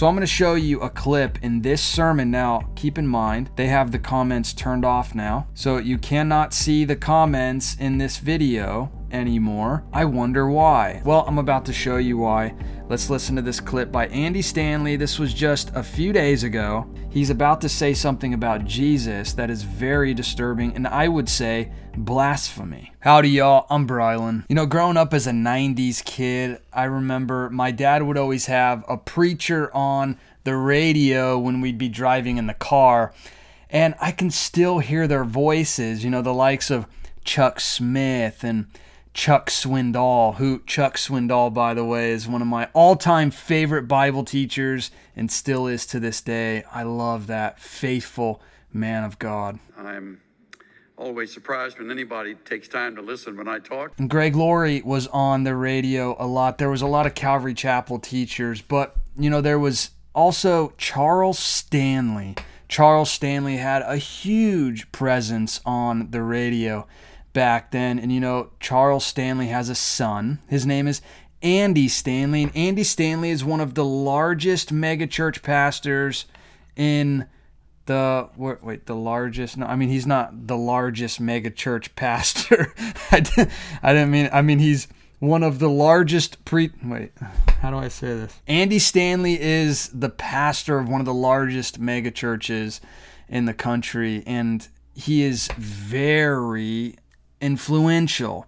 So I'm going to show you a clip in this sermon. Now, keep in mind, they have the comments turned off now. So you cannot see the comments in this video anymore. I wonder why. Well, I'm about to show you why. Let's listen to this clip by Andy Stanley. This was just a few days ago. He's about to say something about Jesus that is very disturbing and I would say blasphemy. Howdy, y'all. I'm Brylan. You know, growing up as a 90s kid, I remember my dad would always have a preacher on the radio when we'd be driving in the car. And I can still hear their voices, you know, the likes of Chuck Smith and Chuck Swindoll, who Chuck Swindoll, by the way, is one of my all time favorite Bible teachers and still is to this day. I love that faithful man of God. I'm always surprised when anybody takes time to listen when I talk. And Greg Laurie was on the radio a lot. There was a lot of Calvary Chapel teachers, but you know, there was also Charles Stanley. Charles Stanley had a huge presence on the radio back then. And you know, Charles Stanley has a son. His name is Andy Stanley. And Andy Stanley is one of the largest megachurch pastors in the wait the largest no i mean he's not the largest megachurch pastor I, didn't, I didn't mean i mean he's one of the largest pre wait how do i say this andy stanley is the pastor of one of the largest megachurches in the country and he is very influential.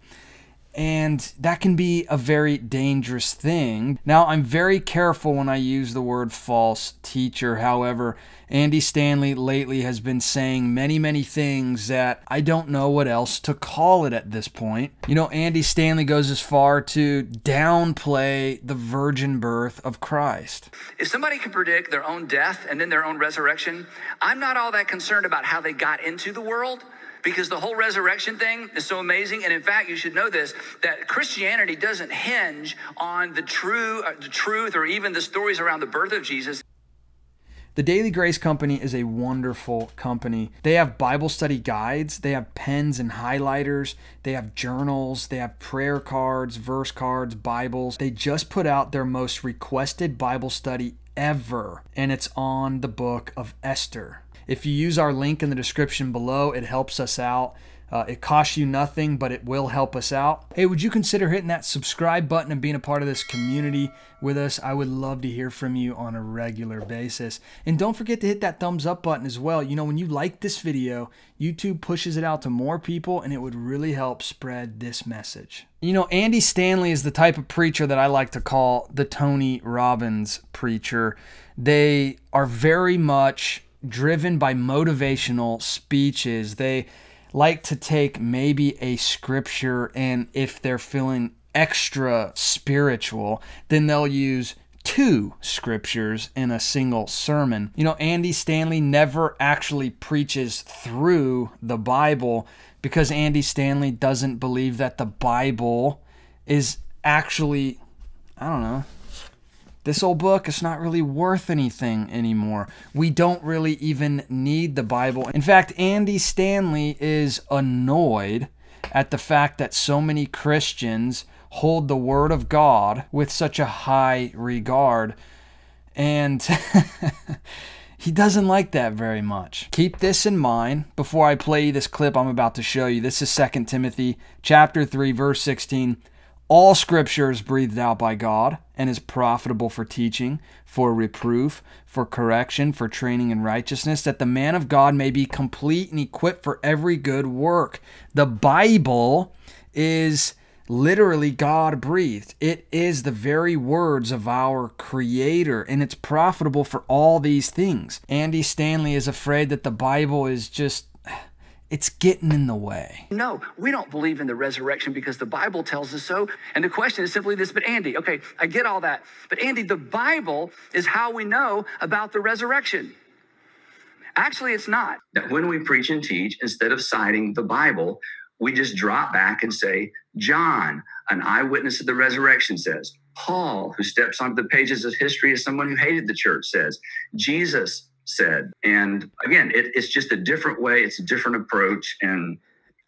And that can be a very dangerous thing. Now, I'm very careful when I use the word false teacher. However, Andy Stanley lately has been saying many, many things that I don't know what else to call it at this point. You know, Andy Stanley goes as far to downplay the virgin birth of Christ. If somebody can predict their own death and then their own resurrection, I'm not all that concerned about how they got into the world because the whole resurrection thing is so amazing. And in fact, you should know this that Christianity doesn't hinge on the true uh, the truth or even the stories around the birth of Jesus. The Daily Grace Company is a wonderful company. They have Bible study guides, they have pens and highlighters, they have journals, they have prayer cards, verse cards, Bibles. They just put out their most requested Bible study ever, and it's on the book of Esther. If you use our link in the description below, it helps us out. Uh, it costs you nothing, but it will help us out. Hey, would you consider hitting that subscribe button and being a part of this community with us? I would love to hear from you on a regular basis. And don't forget to hit that thumbs up button as well. You know, when you like this video, YouTube pushes it out to more people and it would really help spread this message. You know, Andy Stanley is the type of preacher that I like to call the Tony Robbins preacher. They are very much driven by motivational speeches. They like to take maybe a scripture and if they're feeling extra spiritual, then they'll use two scriptures in a single sermon. You know, Andy Stanley never actually preaches through the Bible because Andy Stanley doesn't believe that the Bible is actually, I don't know, this old book is not really worth anything anymore. We don't really even need the Bible. In fact, Andy Stanley is annoyed at the fact that so many Christians hold the Word of God with such a high regard. And he doesn't like that very much. Keep this in mind before I play this clip I'm about to show you. This is 2 Timothy chapter 3 verse 16. All scripture is breathed out by God and is profitable for teaching, for reproof, for correction, for training in righteousness, that the man of God may be complete and equipped for every good work. The Bible is literally God breathed. It is the very words of our Creator, and it's profitable for all these things. Andy Stanley is afraid that the Bible is just it's getting in the way. No, we don't believe in the resurrection because the Bible tells us so. And the question is simply this, but Andy, okay, I get all that. But Andy, the Bible is how we know about the resurrection. Actually, it's not. That when we preach and teach, instead of citing the Bible, we just drop back and say, John, an eyewitness of the resurrection, says. Paul, who steps onto the pages of history as someone who hated the church, says. Jesus, said. And again, it, it's just a different way. It's a different approach, and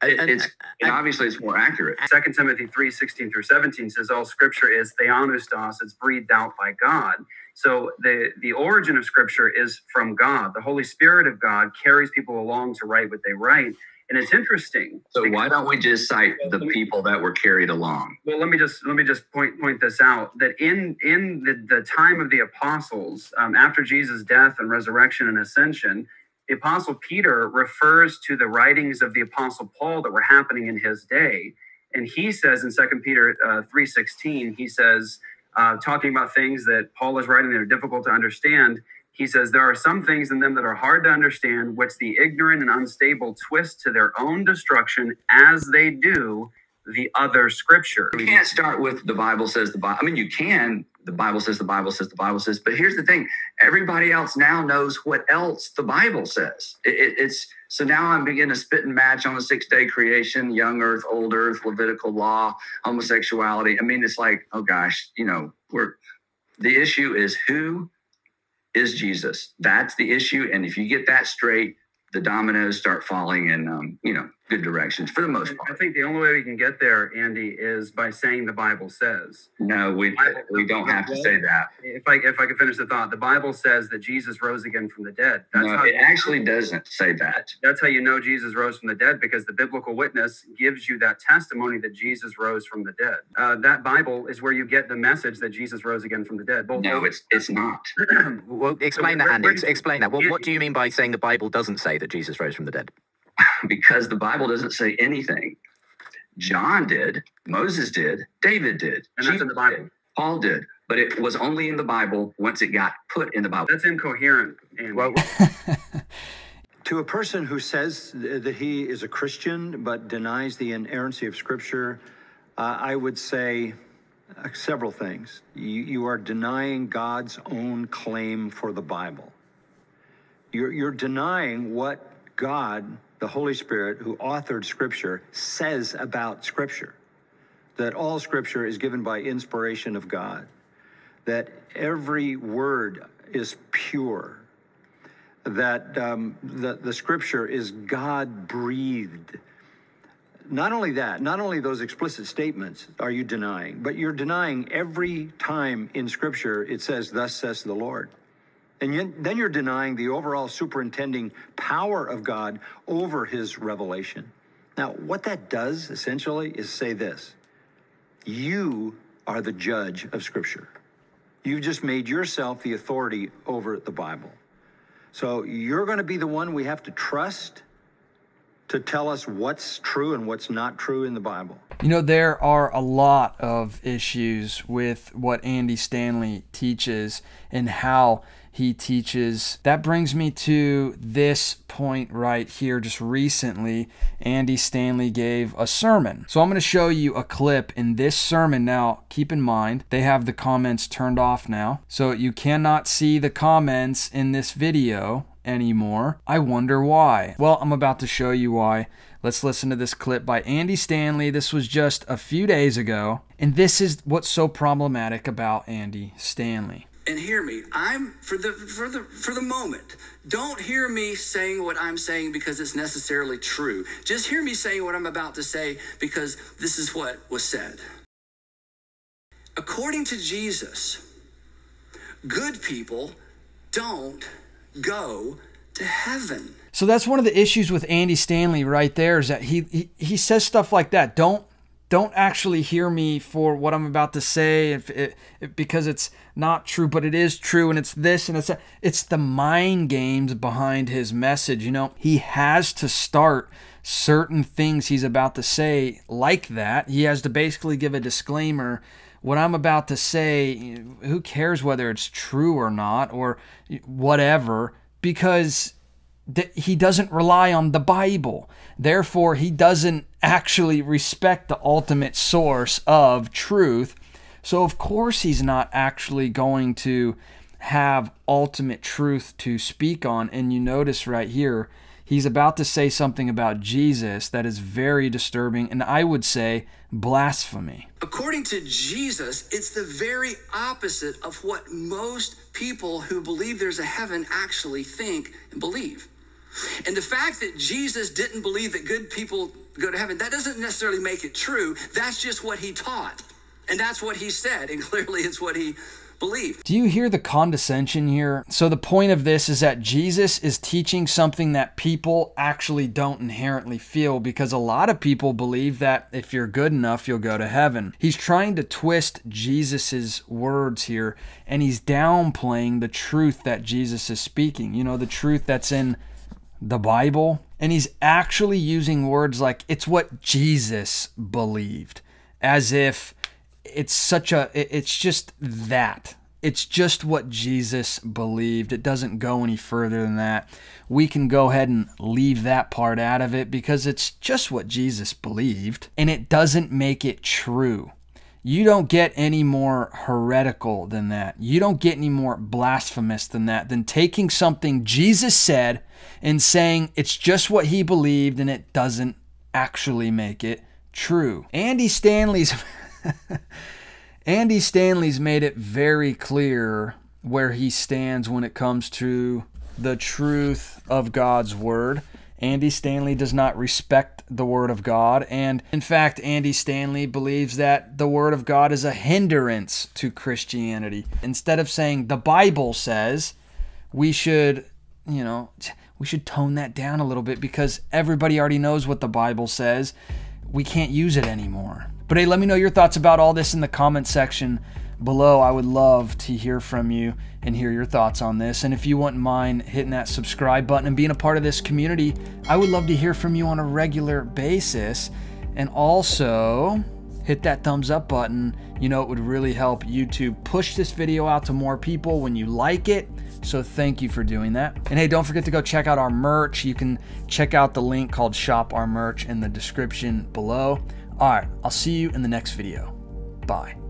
it, and, it's and obviously it's more accurate. Second Timothy three sixteen through seventeen says all Scripture is theopneustos. It's breathed out by God. So the the origin of Scripture is from God. The Holy Spirit of God carries people along to write what they write. And it's interesting. So why don't we just cite the people that were carried along? well let me just let me just point point this out that in in the, the time of the apostles um, after jesus death and resurrection and ascension the apostle peter refers to the writings of the apostle paul that were happening in his day and he says in 2 peter uh, 3.16 he says uh, talking about things that paul is writing that are difficult to understand he says there are some things in them that are hard to understand which the ignorant and unstable twist to their own destruction as they do the other scripture You can't start with the Bible says the Bible. I mean, you can. The Bible says the Bible says the Bible says. But here's the thing: everybody else now knows what else the Bible says. It, it- it's so now I'm beginning to spit and match on the six day creation, young Earth, old Earth, Levitical law, homosexuality. I mean, it's like, oh gosh, you know, we're the issue is who is Jesus. That's the issue, and if you get that straight, the dominoes start falling and, um, you know, good directions for the most part. I think the only way we can get there, Andy, is by saying the Bible says. No, we we don't have to say that. If I if I could finish the thought, the Bible says that Jesus rose again from the dead. That's no, how it actually doesn't say that. That's how you know Jesus rose from the dead because the biblical witness gives you that testimony that Jesus rose from the dead. Uh, that Bible is where you get the message that Jesus rose again from the dead. Both No, it's it's not. Well, explain where- that, Andy. where Ex- do you- explain that. What, what do you mean by saying the Bible doesn't say that Jesus rose from the dead? because the Bible doesn't say anything. John did, Moses did, David did, And that's in the Bible. did, Paul did, but it was only in the Bible once it got put in the Bible. That's incoherent. Andy. Well, To a person who says that he is a Christian but denies the inerrancy of Scripture, uh, I would say uh, several things. You, you are denying God's own claim for the Bible. You're, you're denying what God, the Holy Spirit, who authored Scripture, says about Scripture. That all Scripture is given by inspiration of God. That every word is pure that um, the, the scripture is God breathed. Not only that, not only those explicit statements are you denying, but you're denying every time in scripture it says, Thus says the Lord. And yet, then you're denying the overall superintending power of God over his revelation. Now, what that does essentially is say this you are the judge of scripture. You've just made yourself the authority over the Bible. So you're going to be the one we have to trust to tell us what's true and what's not true in the Bible. You know, there are a lot of issues with what Andy Stanley teaches and how he teaches. That brings me to this point right here. Just recently, Andy Stanley gave a sermon. So I'm going to show you a clip in this sermon. Now, keep in mind, they have the comments turned off now. So you cannot see the comments in this video anymore. I wonder why. Well, I'm about to show you why. Let's listen to this clip by Andy Stanley. This was just a few days ago. And this is what's so problematic about Andy Stanley. and hear me i'm for the for the for the moment don't hear me saying what i'm saying because it's necessarily true just hear me saying what i'm about to say because this is what was said according to jesus good people don't go to heaven So that's one of the issues with Andy Stanley right there is that he, he he says stuff like that. Don't don't actually hear me for what I'm about to say if it, if- because it's not true, but it is true and it's this and it's that. It's the mind games behind his message, you know. He has to start certain things he's about to say like that. He has to basically give a disclaimer what I'm about to say, who cares whether it's true or not or whatever because he doesn't rely on the Bible. Therefore, he doesn't actually respect the ultimate source of truth. So, of course, he's not actually going to have ultimate truth to speak on. And you notice right here, he's about to say something about Jesus that is very disturbing and I would say blasphemy. According to Jesus, it's the very opposite of what most people who believe there's a heaven actually think and believe. And the fact that Jesus didn't believe that good people go to heaven, that doesn't necessarily make it true. That's just what he taught. And that's what he said. And clearly it's what he believe. Do you hear the condescension here? So, the point of this is that Jesus is teaching something that people actually don't inherently feel because a lot of people believe that if you're good enough, you'll go to heaven. He's trying to twist Jesus's words here and he's downplaying the truth that Jesus is speaking. You know, the truth that's in the Bible. And he's actually using words like it's what Jesus believed, as if it's such a, it's just that. It's just what Jesus believed. It doesn't go any further than that. We can go ahead and leave that part out of it because it's just what Jesus believed and it doesn't make it true. You don't get any more heretical than that. You don't get any more blasphemous than that, than taking something Jesus said and saying it's just what he believed and it doesn't actually make it true. Andy Stanley's Andy Stanley's made it very clear where he stands when it comes to the truth of God's word. Andy Stanley does not respect the Word of God. And in fact, Andy Stanley believes that the Word of God is a hindrance to Christianity. Instead of saying the Bible says, we should, you know, we should tone that down a little bit because everybody already knows what the Bible says. We can't use it anymore. But hey, let me know your thoughts about all this in the comment section below. I would love to hear from you and hear your thoughts on this. And if you wouldn't mind hitting that subscribe button and being a part of this community, I would love to hear from you on a regular basis. And also, hit that thumbs up button. You know, it would really help YouTube push this video out to more people when you like it. So thank you for doing that. And hey, don't forget to go check out our merch. You can check out the link called Shop Our Merch in the description below. All right, I'll see you in the next video. Bye.